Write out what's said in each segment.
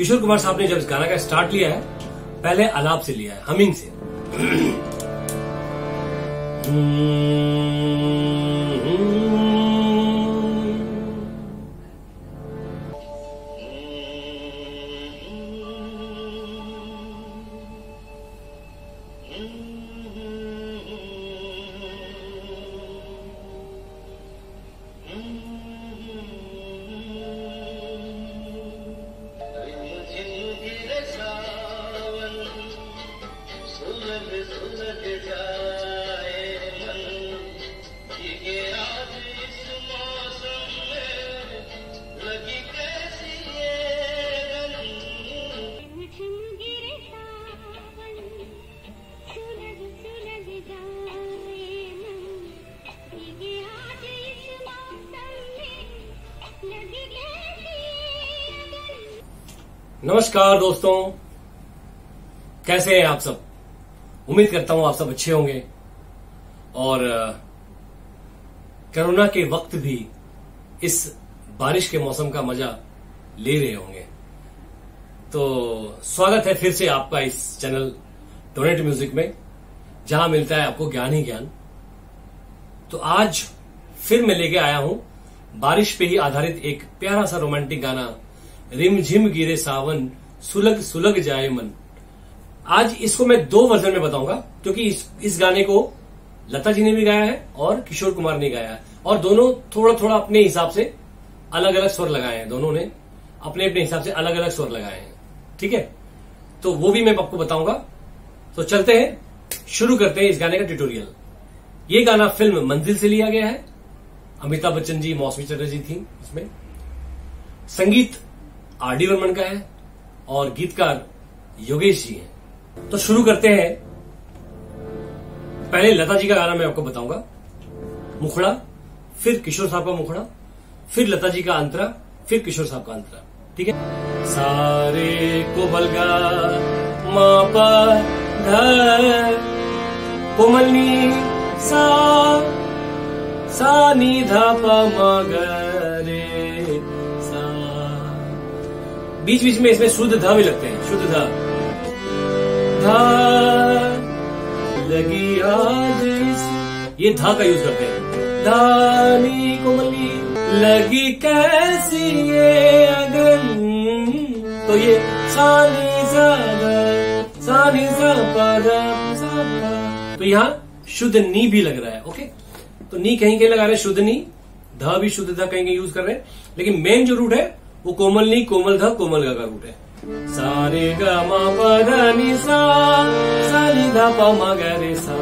किशोर कुमार साहब ने जब इस गाना का स्टार्ट लिया है, पहले अलाप से लिया है हमिंग से। नमस्कार दोस्तों कैसे हैं आप सब? उम्मीद करता हूँ आप सब अच्छे होंगे। और कोरोना के वक्त भी इस बारिश के मौसम का मज़ा ले रहे होंगे। तो स्वागत है फिर से आपका इस चैनल डोनेट म्यूज़िक में, जहाँ मिलता है आपको ज्ञान ही ज्ञान। तो आज फिर मैं लेके आया हूँ बारिश पे ही आधारित एक प्यारा सा रोमांटिक गाना, रिमझिम गिरे सावन, सुलग सुलग जाए मन। आज इसको मैं दो वर्जन में बताऊँगा क्योंकि इस, इस गाने को लता जी ने भी गाया है और किशोर कुमार ने गाया है। और दोनों थोड़ा थोड़ा अपने हिसाब से अलग अलग स्वर लगाए हैं दोनों ने अपने अपने हिसाब से अलग अलग स्वर लगाए हैं। ठीक है? तो वो भी मैं आपको बताऊँगा। तो चलते हैं शुरू करते हैं इस गाने का ट्यूटोरियल। ये गाना फ़िल्म मंजिल से लिया गया है। अमिताभ बच्चन जी मौसमी चटर्जी थी इसमें। संगीत आर डी वर्मन का है और गीतकार योगेश जी हैं। तो शुरू करते हैं। पहले लता जी का गाना मैं आपको बताऊँगा। मुखड़ा, फिर किशोर साहब का मुखड़ा, फिर लता जी का अंतरा, फिर किशोर साहब का अंतरा। ठीक है? सारे को बलगा, मापा कोमलनी, सा सा, नी सा। बीच बीच में इसमें शुद्ध धा भी लगते हैं, शुद्ध धा। धा लगी आज ये धा का यूज़ करते हैं। धानी कोमली, लगी कैसी ये अगन तो ये सानी सानी। तो यहाँ शुद्ध नी भी लग रहा है ओके तो नी कहीं कहीं लगा रहे शुद्ध नी। ध भी शुद्ध ध कहीं कहीं यूज़ कर रहे हैं। लेकिन मेन जो रूट है, वो कोमल नी, कोमल ध, कोमल ग का रूट है। सारे ग मा सा सा सा।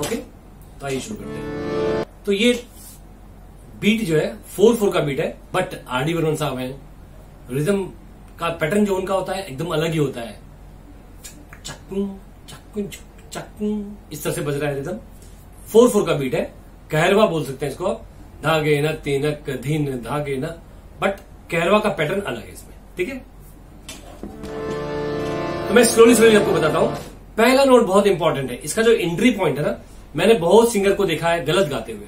ओके तो आइए शुरू करते हैं। तो ये बीट जो है फोर फोर का बीट है बट आर डी वर्मन साहब है। रिदम का पैटर्न जो उनका होता है, एकदम अलग ही होता है। चक्कू चक्कू चक्कू, इस तरह से बज रहा है रिदम फोर फोर का बीट है। कहरवा बोल सकते हैं इसको आप। धागे न तीनक, धीन धागे न। बट कहरवा का पैटर्न अलग है इसमें। ठीक है? तो मैं स्लोली स्लोली आपको बताता हूँ। पहला नोट बहुत इंपॉर्टेंट है। इसका जो एंट्री पॉइंट है ना, मैंने बहुत सिंगर को देखा है, गलत गाते हुए।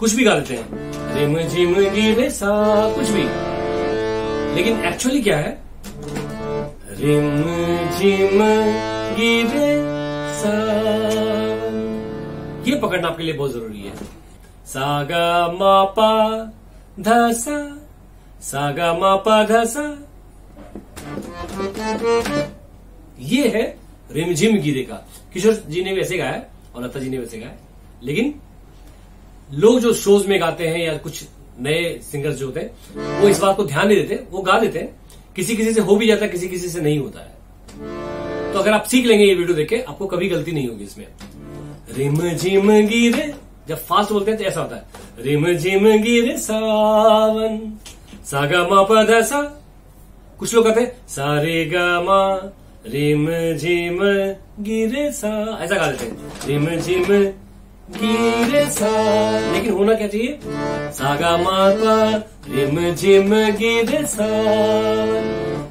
कुछ भी गा देते हैं। रिम जिम गिरे सा कुछ भी। लेकिन एक्चुअली क्या है? रिम जिम गिरे सा ये पकड़ना आपके लिए बहुत ज़रूरी है। सागा मापा धसा। सागा मापा धसा ये है रिमझिम गिरे का। किशोर जी ने वैसे गाया और लता जी ने वैसे गाया। लेकिन लोग जो शोज़ में गाते हैं या कुछ नए सिंगर्स जो होते हैं, वो इस बात को ध्यान नहीं देते, वो गा देते हैं किसी किसी से हो भी जाता है किसी किसी से नहीं होता है। तो अगर आप सीख लेंगे ये वीडियो देख के, आपको कभी गलती नहीं होगी इसमें। रिम झिम गिरे जब फास्ट बोलते हैं तो ऐसा होता है। रिम झिम गिरे सावन सागा मा पध सा। कुछ लोग कहते सारे गा मा, रिम झिम गिर सा। ऐसा गा देते रिम झिम गिर सा। लेकिन होना क्या चाहिए? सागा मा पा, रिम झिम गिरे सा।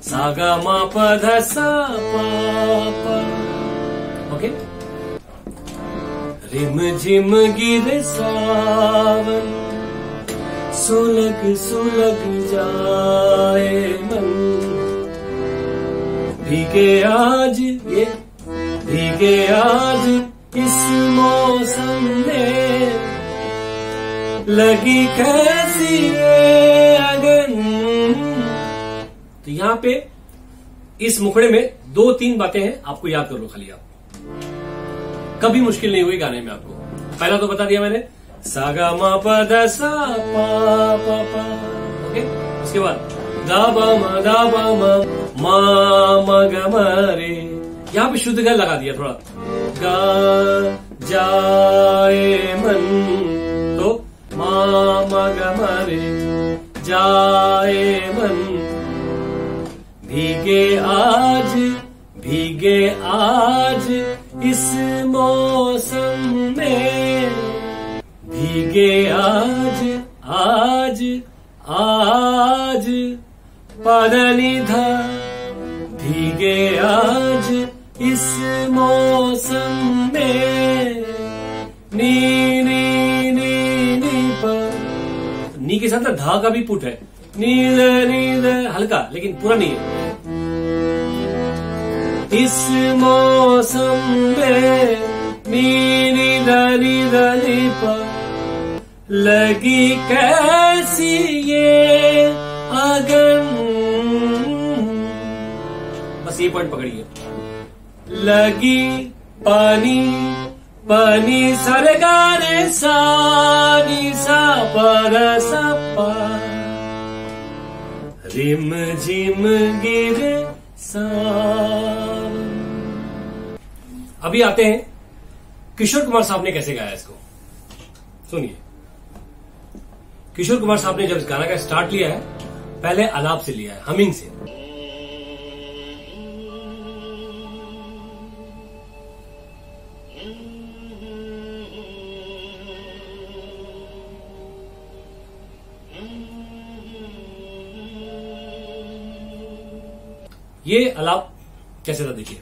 सागा मा पध सा, पा पा। ओके? रिम झिम गिर सावन सुलग सुलग जाए मन। भीगे आज ये, भीगे आज इस मौसम में। लगी कैसी अगन। तो यहाँ पे इस मुखड़े में दो तीन बातें हैं, आपको याद कर लो खाली आप। कभी मुश्किल नहीं हुई गाने में आपको। पहला तो बता दिया मैंने सागा मा सा पा पा पा। ओके उसके बाद, दा बा मा मा मा, म, ग यहाँ पे शुद्ध गल लगा दिया थोड़ा। गा जाए नी धा का भी पुट है। नील नील हल्का, लेकिन पूरा नहीं है। इस मौसम में नीली दली दली लगी कैसी ये अगन बस ये पॉइंट पकड़िए लगी पानी पानी सरगारे सानी सा पर रिम झिम गिरे सावन अभी आते हैं। किशोर कुमार साहब ने कैसे गाया इसको? सुनिए। किशोर कुमार साहब ने जब इस गाना का स्टार्ट लिया है, पहले अलाप से लिया है, हमिंग से। ये अलाव कैसे था? देखिए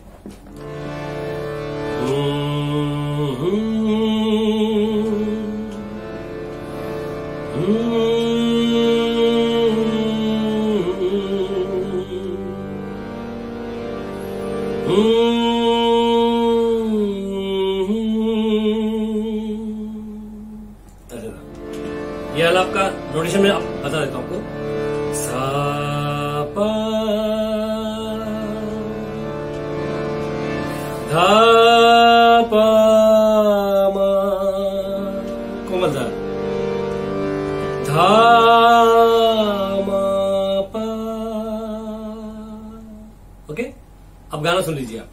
कोमल धा ओके? अब गाना सुन लीजिए आप।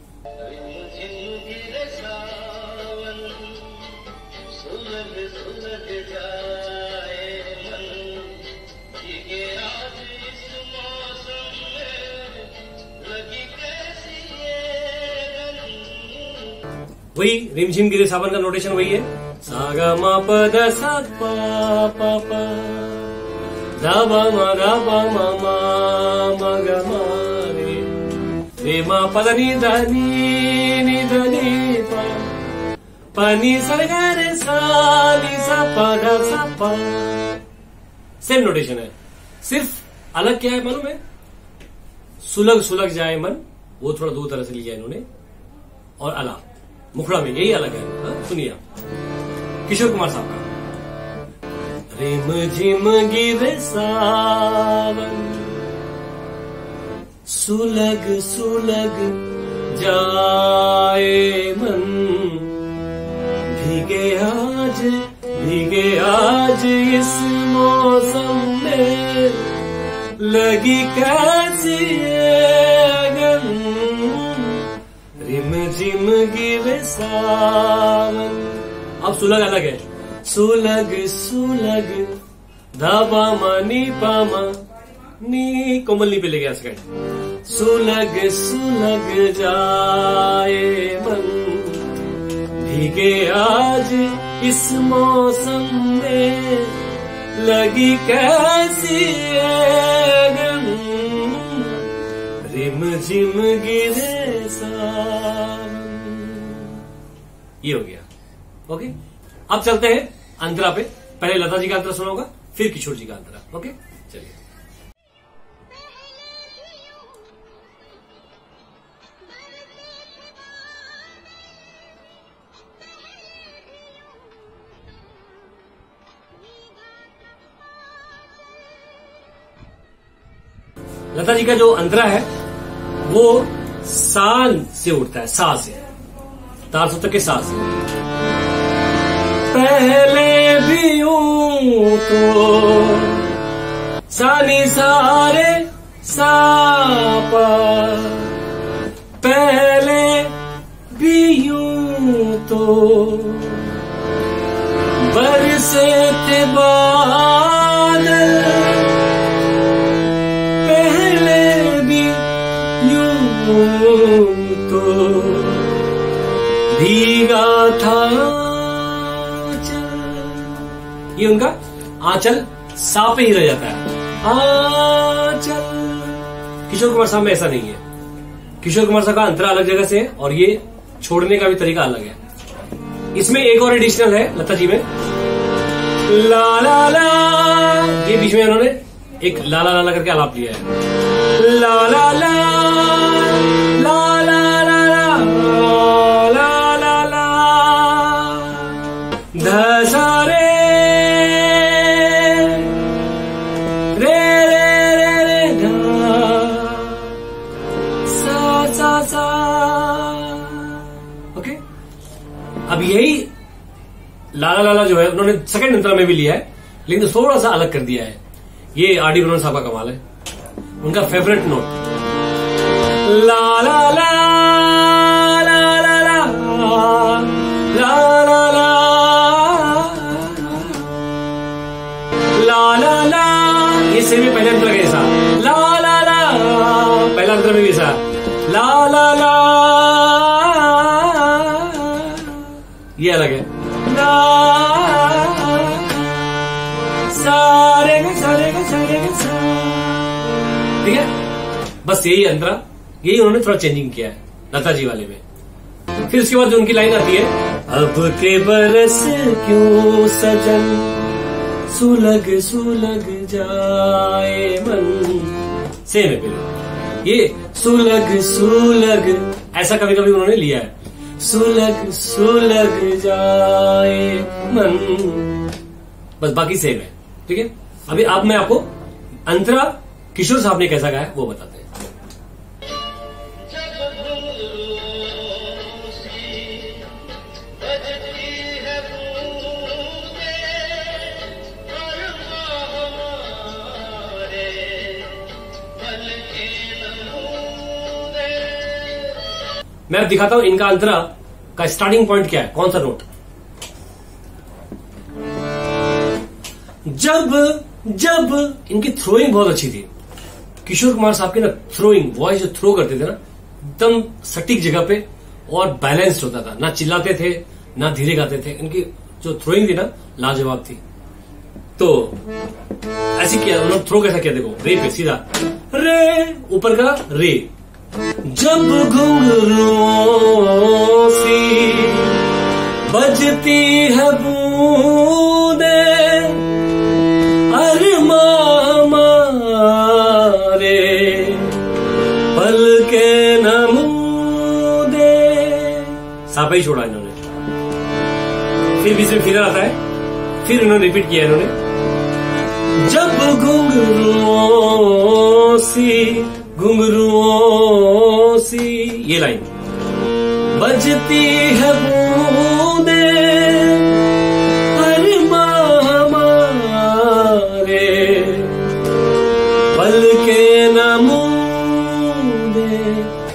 वही रिमझिम गिरे सावन का नोटेशन वही है। मा मा मा मा मा मा मा ध नि नि ध नि पा प नि सा ग रे सा नि सा प ध सा पा सेम नोटेशन है सिर्फ़ अलग क्या है मालूम है सुलग सुलग जाए मन वो थोड़ा दो तरह से लिया इन्होंने और अलाप मुखड़ा में यही अलग है हाँ? सुनिए आप किशोर कुमार साहब का। रिम झिम गिर सावन, सुलग सुलग जाए मन। भीगे आज भीगे आज इस मौसम में, लगी कैसी अगन रिम झिम गिर सावन अब सुलग अलग है। सुलग सुलग धाबा मा नी पामा नी कोमल नी पे ले गया सेकंड सुलग सुलग जाए मन। भीगे आज इस मौसम में लगी कैसी रिम झिम गिरे सावन। ये हो गया। ओके अब चलते हैं अंतरा पे। पहले लता जी का अंतरा सुनाऊँगा, फिर किशोर जी का अंतरा। ओके चलिए। लता जी का जो अंतरा है, वो साल से उठता है सा से। तार सूत्र के सा से। पहले भी यूँ तो सानी सारे सापा। पहले भी यूँ तो बरसे थे पहले भी यूँ तो। भीगा था चल उनका आंचल साफ़ ही रह जाता है। आंचल। किशोर कुमार साहब में ऐसा नहीं है। किशोर कुमार साहब का अंतरा अलग जगह से है और ये छोड़ने का भी तरीका अलग है। इसमें एक और एडिशनल है लता जी में। ला ला ला। ये बीच में उन्होंने एक लाला लाला करके आलाप लिया है। ला ला ला। भी लिया है, लेकिन थोड़ा सा अलग कर दिया है। ये आडी बर्मन साहब का कमाल है। उनका फेवरेट नोट ला ला ला। बस यही अंतरा यही उन्होंने थोड़ा चेंजिंग किया है लता जी वाले में। फिर उसके बाद जो उनकी लाइन आती है अब के बरस क्यों सजन सुलग सुलग जाए मन। सेम है फिर। ये सुलग सुलग ऐसा कभी कभी उन्होंने लिया है। सुलग सुलग जाए मन। बस बाकी सेम है। ठीक है? अभी अब मैं आपको अंतरा किशोर साहब ने कैसा गाया वो बताते हैं। मैं दिखाता हूँ इनका अंतरा का स्टार्टिंग पॉइंट क्या है, कौन सा नोट जब जब इनकी थ्रोइंग बहुत अच्छी थी। किशोर कुमार साहब की ना थ्रोइंग वॉइस जो थ्रो करते थे ना, एकदम सटीक जगह पे और बैलेंस्ड होता था। ना चिल्लाते थे, ना धीरे गाते थे। इनकी जो थ्रोइंग थी ना, लाजवाब थी। तो ऐसे किया, उन्होंने थ्रो कैसा किया, देखो, रे पे, सीधा। रे, ऊपर का रे। जब घुंघरुओं सी बजती है बूंदे, अरमा मारे पल के नमूदे। सापा ही छोड़ा इन्होंने। फिर बीच में फिर आता है, फिर इन्होंने रिपीट किया इन्होंने। जब घुंघरुओं सी घुंघरुओं सी, ये लाइन बजती है बूंदे हमारे पल के नमूने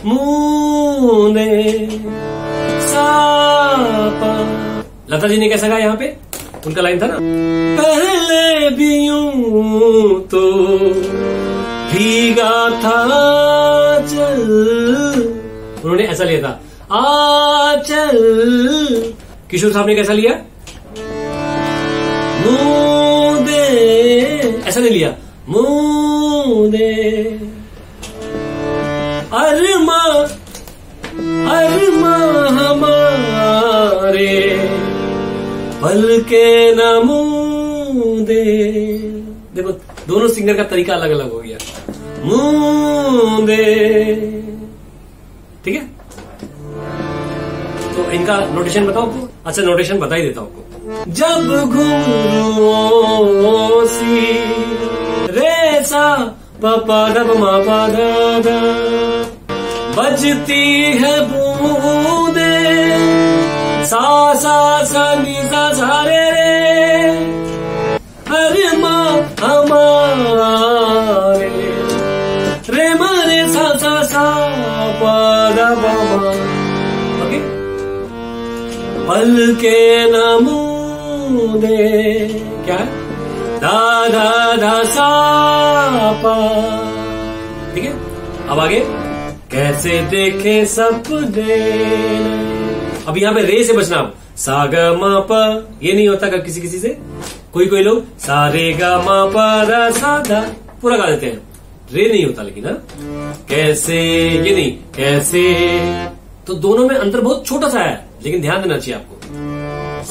मूने सापा। लता जी ने कैसा गाया यहाँ पे? उनका लाइन था ना? किशोर साहब ने कैसा लिया? मुँह दे ऐसा नहीं लिया। मुँह दे अरमा। अरमा हमारे। पल के नमूं दे देखो, दोनों सिंगर का तरीका अलग अलग हो गया। मुँह दे ठीक है? तो इनका नोटेशन बताओ। आपको अच्छा नोटेशन बता ही देता हूँ जब सी रेसा प प द प बजती है बूंदे, सा सा सा, नी, सा सा, रे रे, अरे माँ, हमारे पल के नमूने क्या? दा दा दा सा पा ठीक है? अब आगे। कैसे देखे सपने? अब यहाँ पे रे से बचना अब। सा ग म प ये नहीं होता किसी किसी से। कोई कोई लोग। सा रे ग म प सा पूरा गा देते हैं। रे नहीं होता लेकिन हाँ? कैसे? ये नहीं। कैसे? तो दोनों में अंतर बहुत छोटा सा है। लेकिन ध्यान देना चाहिए आपको।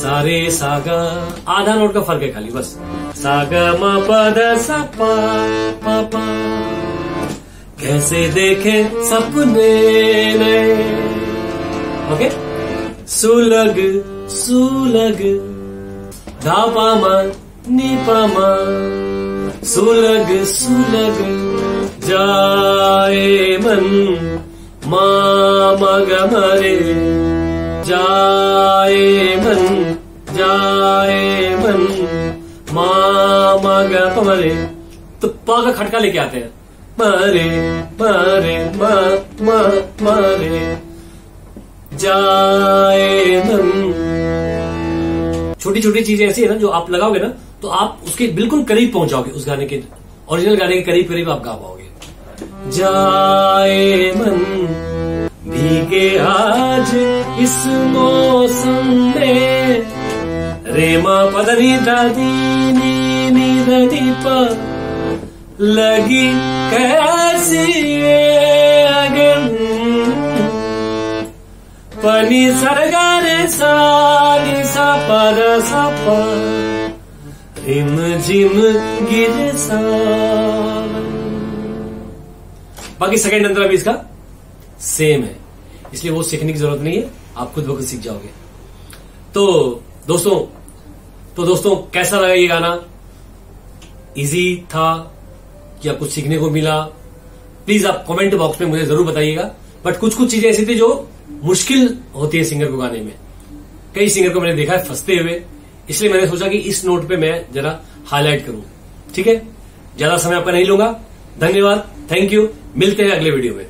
सारे सागा, आधा नोट का फ़र्क है खाली, बस। सागा म प द सा पा कैसे देखे सपने नए ओके? सुलग सुलग। धापा मा नीपा मा। सुलग सुलग। जाए मन मामा गमरे जाए मन जाए मन। मामा गमरे तो पा का खटका लेके आते हैं। मरे मरे मरे। जाए मन। छोटी छोटी चीज़ें ऐसी है ना, जो आप लगाओगे ना तो आप उसके बिल्कुल करीब पहुँच जाओगे उस गाने के ओरिजिनल गाने के करीब करीब आप गा पाओगे। जाए मन, भीगे आज इस मौसम में रेमा पदनी दादी नी नी ददी पा लगी कैसी अगन। पनी सरगारे सानी सा पर सा पर रिम झिम गिर सावन बाकी सेकंड अंतर अभी इसका सेम है। इसलिए वो सीखने की ज़रूरत नहीं है। आप खुद ब खुद सीख जाओगे। तो दोस्तों तो दोस्तों, कैसा लगा ये गाना? इजी था या कुछ सीखने को मिला। प्लीज़ आप कमेंट बॉक्स में मुझे ज़रूर बताइएगा। बट कुछ कुछ चीज़ें ऐसी थी जो मुश्किल होती है सिंगर को गाने में। कई सिंगर को मैंने देखा है फंसते हुए। इसलिए मैंने सोचा कि इस नोट पे मैं जरा हाईलाइट करूँ। ठीक है? ज़्यादा समय आपका नहीं लूँगा। धन्यवाद। थैंक यू मिलते हैं अगले वीडियो में।